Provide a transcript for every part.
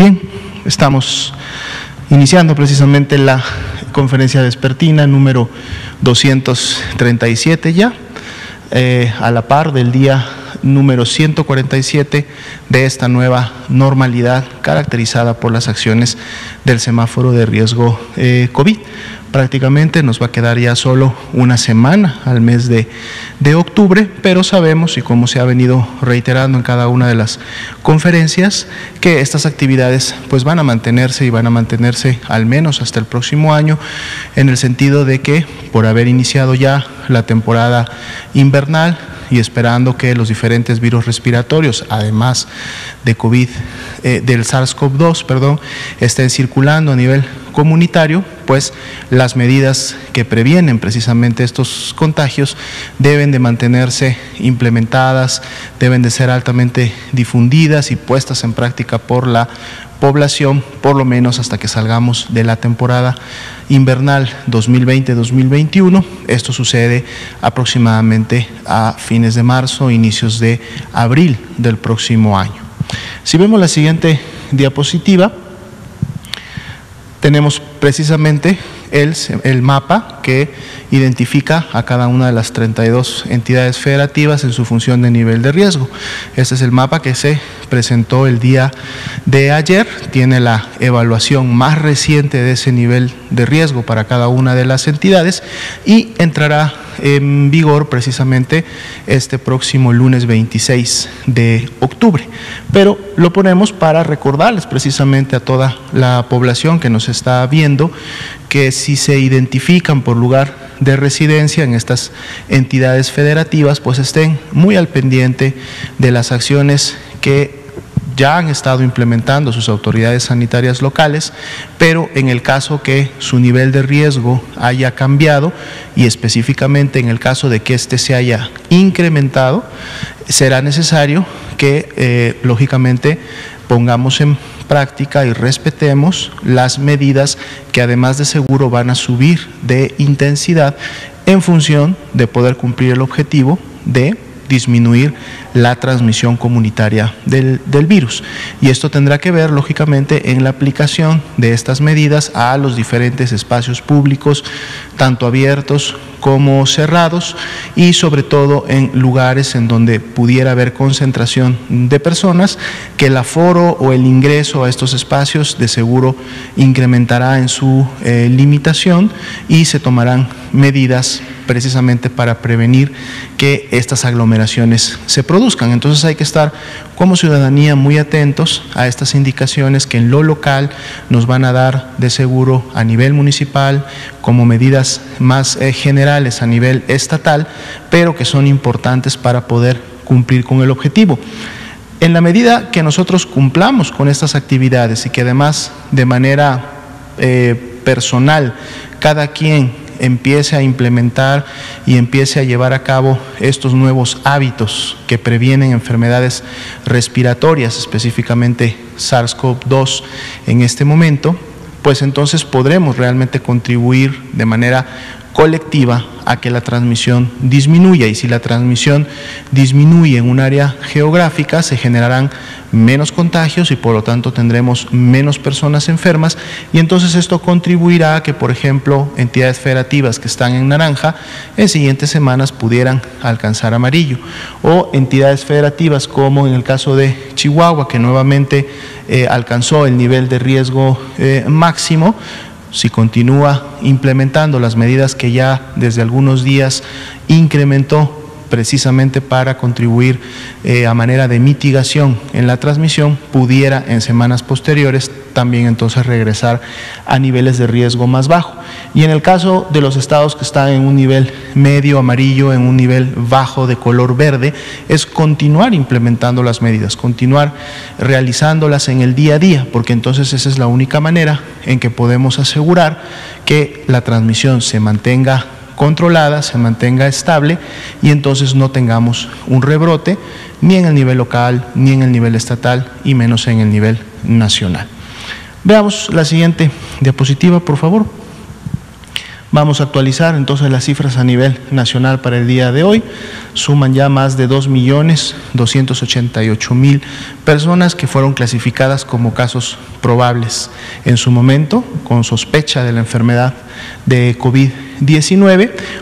Bien, estamos iniciando precisamente la conferencia despertina número 237 ya, eh, a la par del día número 147 de esta nueva normalidad caracterizada por las acciones del semáforo de riesgo eh, COVID prácticamente nos va a quedar ya solo una semana al mes de, octubre, pero sabemos, y como se ha venido reiterando en cada una de las conferencias, que estas actividades pues van a mantenerse y van a mantenerse al menos hasta el próximo año, en el sentido de que por haber iniciado ya la temporada invernal, y esperando que los diferentes virus respiratorios, además de COVID, eh, del SARS-CoV-2, perdón, estén circulando a nivel comunitario, pues las medidas que previenen precisamente estos contagios deben de mantenerse implementadas, deben de ser altamente difundidas y puestas en práctica por la población, por lo menos hasta que salgamos de la temporada invernal 2020-2021. Esto sucede aproximadamente a fines de marzo, inicios de abril del próximo año. Si vemos la siguiente diapositiva, tenemos precisamente el, el, mapa que identifica a cada una de las 32 entidades federativas en su función de nivel de riesgo. Este es el mapa que se presentó el día de ayer, tiene la evaluación más reciente de ese nivel de riesgo para cada una de las entidades y entrará en vigor precisamente este próximo lunes 26 de octubre. Pero lo ponemos para recordarles precisamente a toda la población que nos está viendo que si se identifican por lugar de residencia en estas entidades federativas, pues estén muy al pendiente de las acciones que ya han estado implementando sus autoridades sanitarias locales, pero en el caso que su nivel de riesgo haya cambiado y específicamente en el caso de que éste se haya incrementado, será necesario que, eh, lógicamente, pongamos en práctica y respetemos las medidas que además de seguro van a subir de intensidad en función de poder cumplir el objetivo de disminuir la transmisión comunitaria del, virus. Y esto tendrá que ver, lógicamente, en la aplicación de estas medidas a los diferentes espacios públicos, tanto abiertos como cerrados, y sobre todo en lugares en donde pudiera haber concentración de personas, que el aforo o el ingreso a estos espacios de seguro incrementará en su eh, limitación y se tomarán medidas precisamente para prevenir que estas aglomeraciones se produzcan. Entonces hay que estar como ciudadanía muy atentos a estas indicaciones que en lo local nos van a dar de seguro a nivel municipal como medidas más eh, generales a nivel estatal, pero que son importantes para poder cumplir con el objetivo. En la medida que nosotros cumplamos con estas actividades y que además de manera eh, personal cada quien empiece a implementar y empiece a llevar a cabo estos nuevos hábitos que previenen enfermedades respiratorias, específicamente SARS-CoV-2 en este momento, pues entonces podremos realmente contribuir de manera colectiva a que la transmisión disminuya y si la transmisión disminuye en un área geográfica se generarán menos contagios y por lo tanto tendremos menos personas enfermas y entonces esto contribuirá a que por ejemplo entidades federativas que están en naranja en siguientes semanas pudieran alcanzar amarillo o entidades federativas como en el caso de Chihuahua que nuevamente eh, alcanzó el nivel de riesgo eh, máximo si continúa implementando las medidas que ya desde algunos días incrementó precisamente para contribuir eh, a manera de mitigación en la transmisión, pudiera en semanas posteriores también entonces regresar a niveles de riesgo más bajo. Y en el caso de los estados que están en un nivel medio amarillo, en un nivel bajo de color verde, es continuar implementando las medidas, continuar realizándolas en el día a día, porque entonces esa es la única manera en que podemos asegurar que la transmisión se mantenga controlada, se mantenga estable y entonces no tengamos un rebrote ni en el nivel local, ni en el nivel estatal y menos en el nivel nacional. Veamos la siguiente diapositiva, por favor. Vamos a actualizar entonces las cifras a nivel nacional para el día de hoy. Suman ya más de 2.288.000 personas que fueron clasificadas como casos probables en su momento con sospecha de la enfermedad de COVID-19.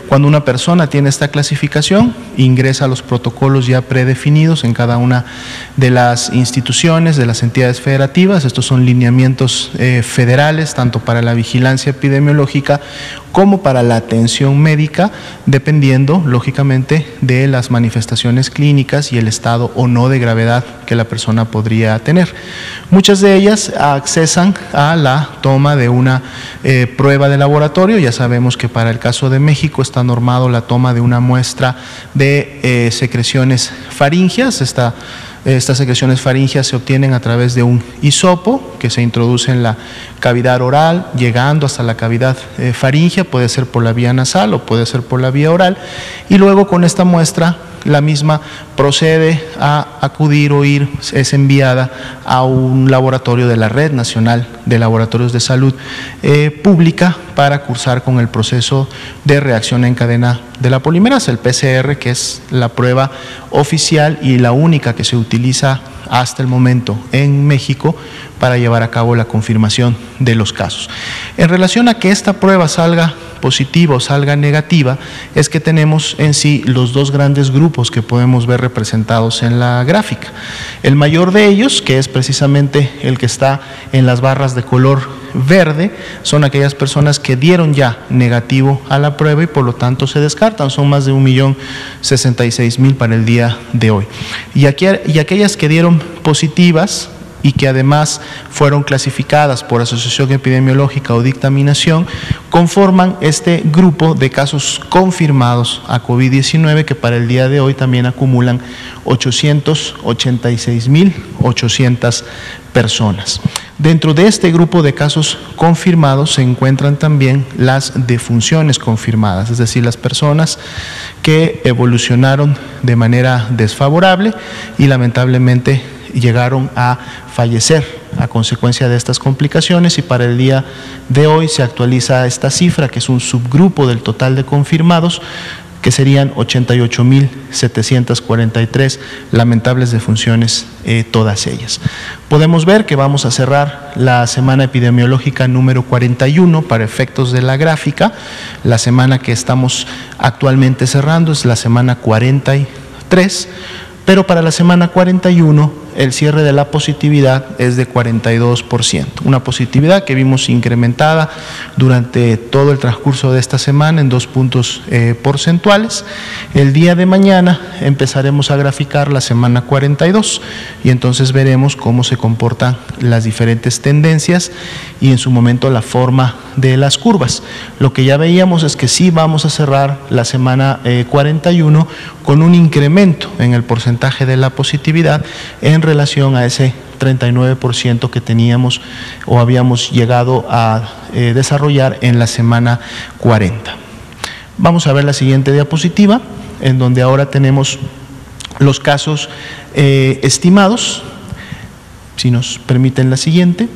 Cuando una persona tiene esta clasificación, ingresa a los protocolos ya predefinidos en cada una de las instituciones, de las entidades federativas. Estos son lineamientos eh, federales, tanto para la vigilancia epidemiológica como para la atención médica, dependiendo, lógicamente, de las manifestaciones clínicas y el estado o no de gravedad que la persona podría tener. Muchas de ellas accesan a la toma de una eh, prueba de laboratorio. Ya sabemos que para el caso de México está normado la toma de una muestra de eh, secreciones faringias. Estas secreciones faringias se obtienen a través de un hisopo que se introduce en la cavidad oral, llegando hasta la cavidad eh, puede ser por la vía nasal o puede ser por la vía oral, y luego con esta muestra la misma procede a acudir o ir, es enviada a un laboratorio de la Red Nacional de Laboratorios de Salud eh, Pública para cursar con el proceso de reacción en cadena de la polimerasa, el PCR, que es la prueba oficial y la única que se utiliza hasta el momento en México para llevar a cabo la confirmación de los casos. En relación a que esta prueba salga positiva o salga negativa, es que tenemos en sí los dos grandes grupos que podemos ver representados en la gráfica. El mayor de ellos, que es precisamente el que está en las barras de color verde, son aquellas personas que dieron ya negativo a la prueba y por lo tanto se descartan. Son más de un millón sesenta y seis mil para el día de hoy. Y, y aquellas que dieron positivas, y que además fueron clasificadas por asociación epidemiológica o dictaminación, conforman este grupo de casos confirmados a COVID-19 que para el día de hoy también acumulan 886.800 personas. Dentro de este grupo de casos confirmados se encuentran también las defunciones confirmadas, es decir, las personas que evolucionaron de manera desfavorable y lamentablemente llegaron a fallecer a consecuencia de estas complicaciones. Y para el día de hoy se actualiza esta cifra, que es un subgrupo del total de confirmados, que serían 88.743 lamentables defunciones, eh, todas ellas. Podemos ver que vamos a cerrar la semana epidemiológica número 41 para efectos de la gráfica. La semana que estamos actualmente cerrando es la semana 43, pero para la semana 41 el cierre de la positividad es de 42%, una positividad que vimos incrementada durante todo el transcurso de esta semana en dos puntos eh, porcentuales. El día de mañana empezaremos a graficar la semana 42 y entonces veremos cómo se comportan las diferentes tendencias y en su momento la forma de las curvas. Lo que ya veíamos es que sí vamos a cerrar la semana 41 eh, con un incremento en el porcentaje de la positividad en relación a ese 39% que teníamos o habíamos llegado a eh, desarrollar en la semana 40. Vamos a ver la siguiente diapositiva, en donde ahora tenemos los casos eh, estimados. Si nos permiten la siguiente.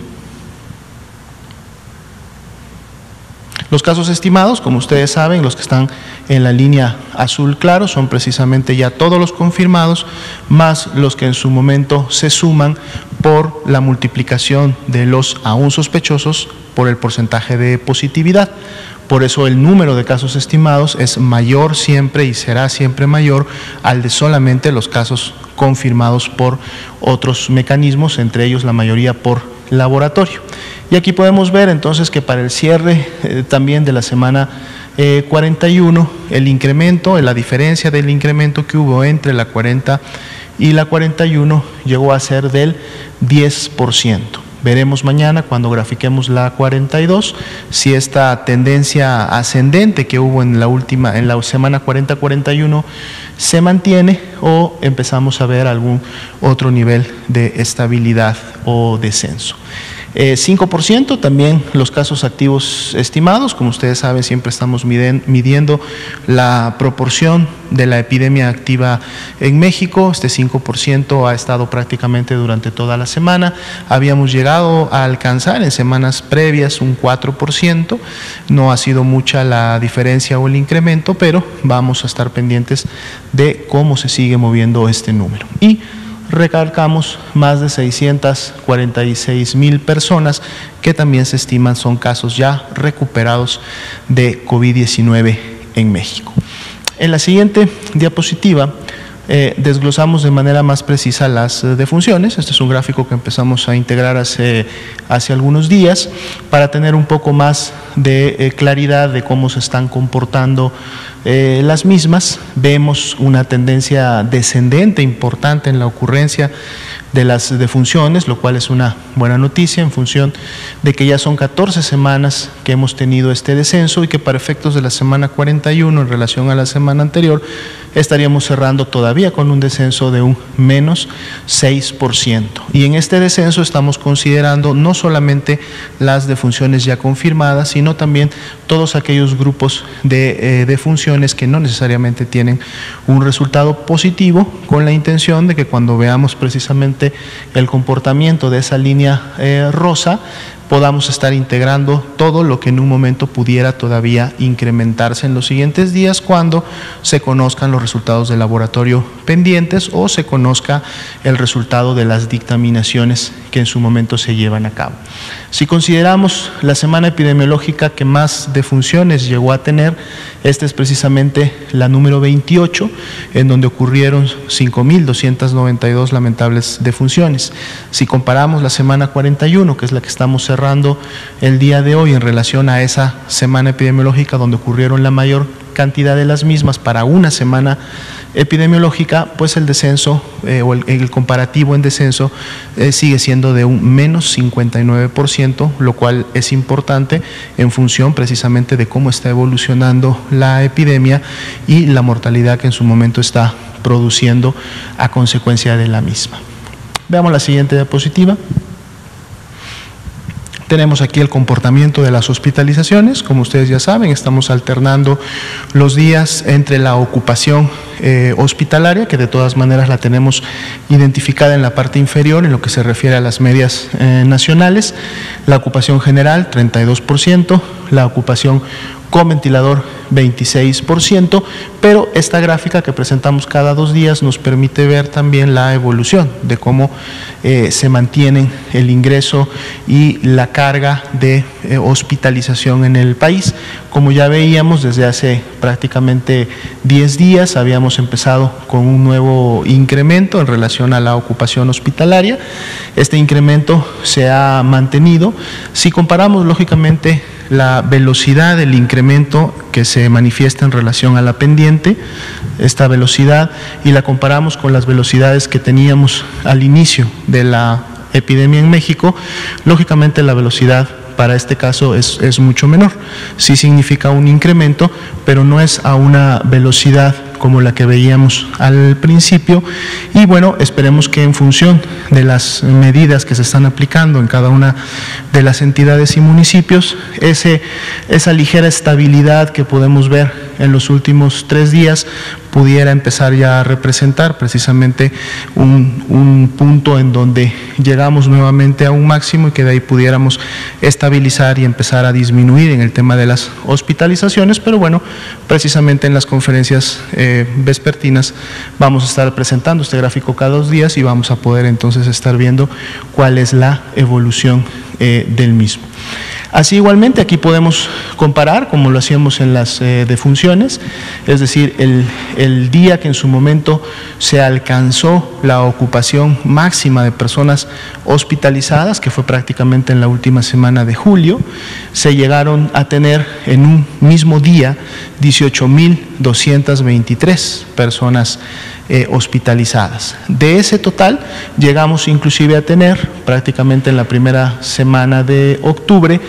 Los casos estimados, como ustedes saben, los que están en la línea azul claro son precisamente ya todos los confirmados, más los que en su momento se suman por la multiplicación de los aún sospechosos por el porcentaje de positividad. Por eso el número de casos estimados es mayor siempre y será siempre mayor al de solamente los casos confirmados por otros mecanismos, entre ellos la mayoría por laboratorio. Y aquí podemos ver entonces que para el cierre eh, también de la semana 41, eh, el incremento, la diferencia del incremento que hubo entre la 40 y la 41 llegó a ser del 10%. Veremos mañana cuando grafiquemos la 42 si esta tendencia ascendente que hubo en la última en la semana 40-41 se mantiene o empezamos a ver algún otro nivel de estabilidad o descenso. 5% también los casos activos estimados, como ustedes saben siempre estamos midiendo la proporción de la epidemia activa en México, este 5% ha estado prácticamente durante toda la semana, habíamos llegado a alcanzar en semanas previas un 4%, no ha sido mucha la diferencia o el incremento, pero vamos a estar pendientes de cómo se sigue moviendo este número. Y recalcamos más de 646 mil personas que también se estiman son casos ya recuperados de COVID-19 en México. En la siguiente diapositiva eh, desglosamos de manera más precisa las eh, defunciones. Este es un gráfico que empezamos a integrar hace, hace algunos días para tener un poco más de eh, claridad de cómo se están comportando las mismas. Vemos una tendencia descendente importante en la ocurrencia de las defunciones, lo cual es una buena noticia en función de que ya son 14 semanas que hemos tenido este descenso y que para efectos de la semana 41 en relación a la semana anterior estaríamos cerrando todavía con un descenso de un menos 6%. Y en este descenso estamos considerando no solamente las defunciones ya confirmadas, sino también todos aquellos grupos de eh, defunciones que no necesariamente tienen un resultado positivo con la intención de que cuando veamos precisamente el comportamiento de esa línea eh, rosa, podamos estar integrando todo lo que en un momento pudiera todavía incrementarse en los siguientes días cuando se conozcan los resultados del laboratorio pendientes o se conozca el resultado de las dictaminaciones que en su momento se llevan a cabo. Si consideramos la semana epidemiológica que más defunciones llegó a tener, esta es precisamente la número 28, en donde ocurrieron 5.292 lamentables defunciones. Si comparamos la semana 41, que es la que estamos cerrando, el día de hoy en relación a esa semana epidemiológica donde ocurrieron la mayor cantidad de las mismas para una semana epidemiológica, pues el descenso eh, o el, comparativo en descenso eh, sigue siendo de un menos 59%, lo cual es importante en función precisamente de cómo está evolucionando la epidemia y la mortalidad que en su momento está produciendo a consecuencia de la misma. Veamos la siguiente diapositiva. Tenemos aquí el comportamiento de las hospitalizaciones, como ustedes ya saben, estamos alternando los días entre la ocupación eh, hospitalaria, que de todas maneras la tenemos identificada en la parte inferior en lo que se refiere a las medias eh, nacionales, la ocupación general 32%, la ocupación con ventilador 26%, pero esta gráfica que presentamos cada dos días nos permite ver también la evolución de cómo eh, se mantienen el ingreso y la carga de eh, hospitalización en el país. Como ya veíamos desde hace prácticamente 10 días, habíamos empezado con un nuevo incremento en relación a la ocupación hospitalaria. Este incremento se ha mantenido. Si comparamos lógicamente la velocidad del incremento que se manifiesta en relación a la pendiente, esta velocidad, y la comparamos con las velocidades que teníamos al inicio de la epidemia en México, lógicamente la velocidad para este caso es, es, mucho menor. Sí significa un incremento, pero no es a una velocidad como la que veíamos al principio. Y bueno, esperemos que en función de las medidas que se están aplicando en cada una de las entidades y municipios, ese, esa ligera estabilidad que podemos ver en los últimos tres días pudiera empezar ya a representar precisamente un, un, punto en donde llegamos nuevamente a un máximo y que de ahí pudiéramos estabilizar y empezar a disminuir en el tema de las hospitalizaciones, pero bueno, precisamente en las conferencias eh, vespertinas vamos a estar presentando este gráfico cada dos días y vamos a poder entonces estar viendo cuál es la evolución eh, del mismo. Así igualmente aquí podemos comparar como lo hacíamos en las eh, defunciones, es decir, el, el, día que en su momento se alcanzó la ocupación máxima de personas hospitalizadas, que fue prácticamente en la última semana de julio, se llegaron a tener en un mismo día 18.223 personas eh, hospitalizadas. De ese total llegamos inclusive a tener prácticamente en la primera semana de octubre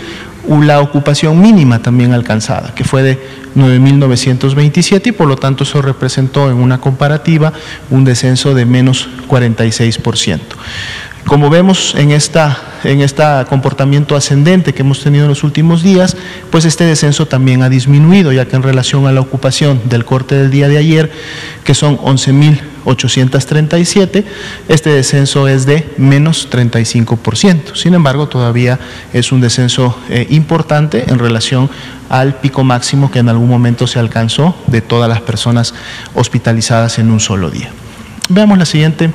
la ocupación mínima también alcanzada, que fue de 9.927 y por lo tanto eso representó en una comparativa un descenso de menos 46%. Como vemos en esta en este comportamiento ascendente que hemos tenido en los últimos días, pues este descenso también ha disminuido, ya que en relación a la ocupación del corte del día de ayer, que son 11.837, este descenso es de menos 35%. Sin embargo, todavía es un descenso eh, importante en relación al pico máximo que en algún momento se alcanzó de todas las personas hospitalizadas en un solo día. Veamos la siguiente